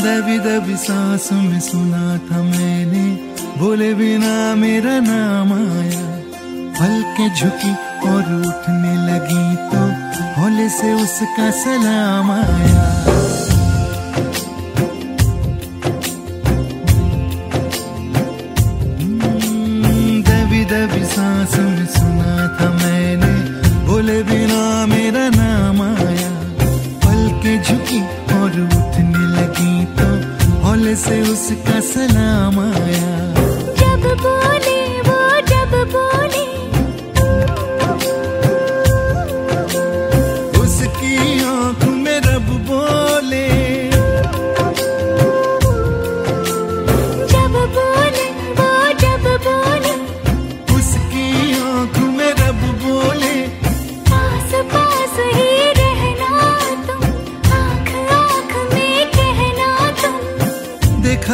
दबी दबी सांस में सुना था मैंने। बोले बिना मेरा नाम आया। पल के झुकी और उठने लगी तो हौले से उसका सलाम आया। हम्म, दबी दबी सांस में सुना था मैंने। बोले बिना मेरा से उसका सलाम आया।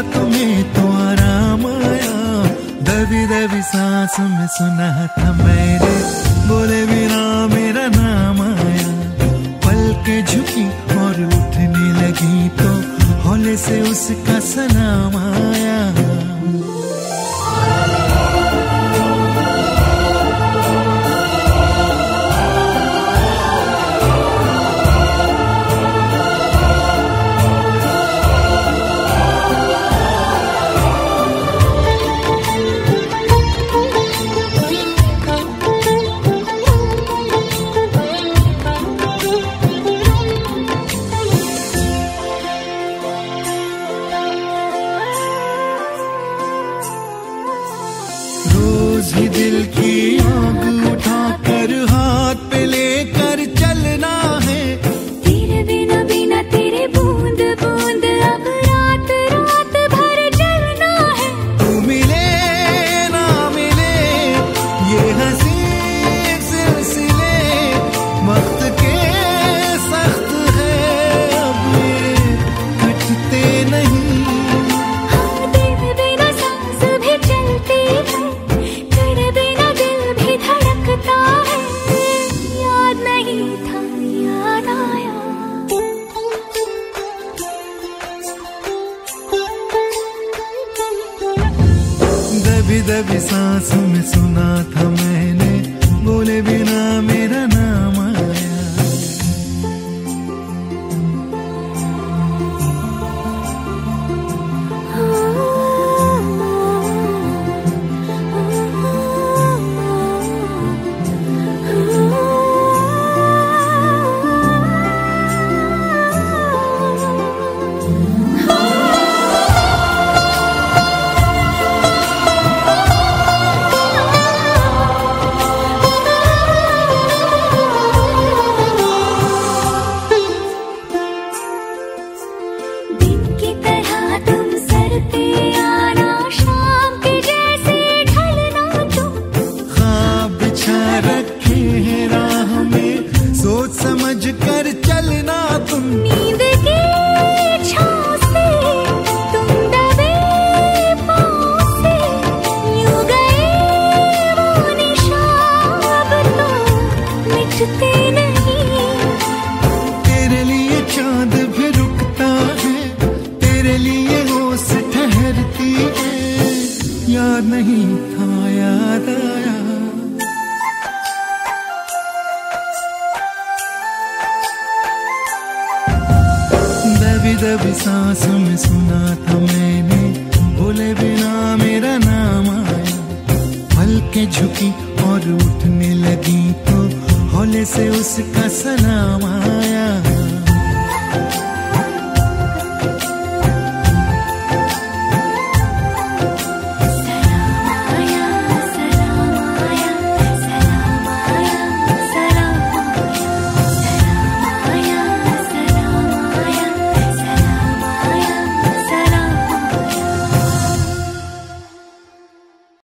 तुम्हें तो आराम आया। दबी दबी सांस में सुना था मैंने। बोले बिना मेरा नाम आया। पल के झुकी और उठने लगी तो हौले से उसका सलाम आया। dil ki दबी दबी सांस में सुना था मैंने बोले बिना समझ कर दबी सांस में सुना था मैंने। बोले बिना मेरा नाम आया। पल के झुकी और उठने लगी तो हौले से उसका सलाम आया।